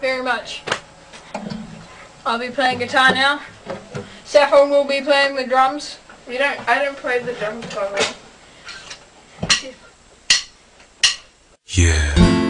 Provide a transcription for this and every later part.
very much. I'll be playing guitar now. Saffron will be playing the drums. You don't. I don't play the drums quite well. Yeah.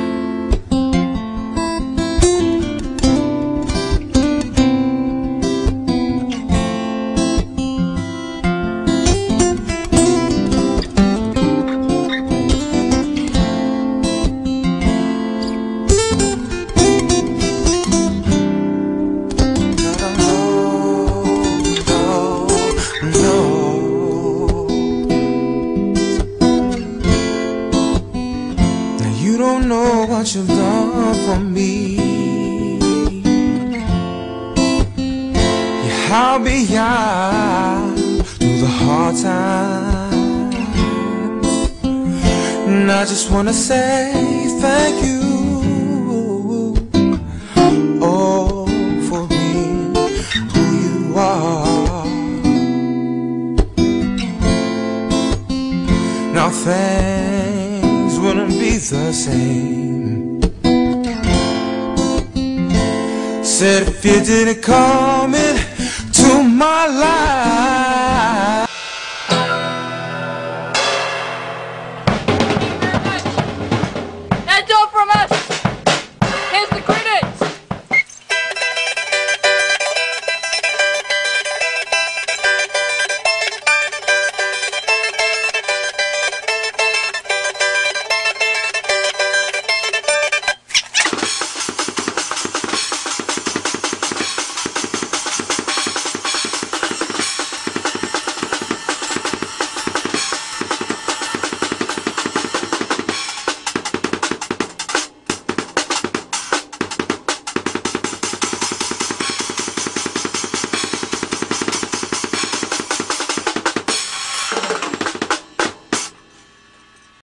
For me. You're how beyond through the hard times. And I just wanna say thank you. Oh, for being who you are. Now things wouldn't be the same. Said if you didn't come into my life.